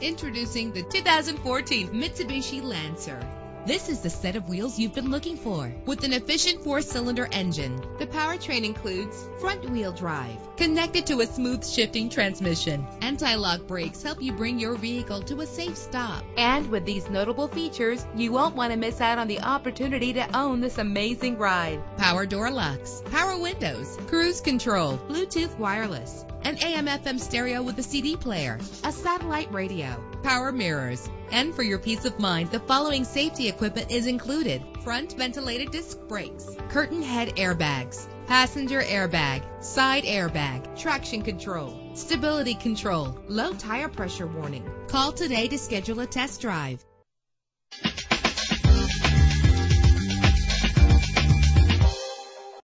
Introducing the 2014 Mitsubishi Lancer. This is the set of wheels you've been looking for with an efficient four cylinder engine. The powertrain includes front wheel drive connected to a smooth shifting transmission. Anti lock brakes help you bring your vehicle to a safe stop. And with these notable features, you won't want to miss out on the opportunity to own this amazing ride. Power door locks, power windows, cruise control, Bluetooth wireless, an AM FM stereo with a CD player, a satellite radio, power mirrors. And for your peace of mind, the following safety equipment is included. Front ventilated disc brakes, curtain head airbags, passenger airbag, side airbag, traction control, stability control, low tire pressure warning. Call today to schedule a test drive.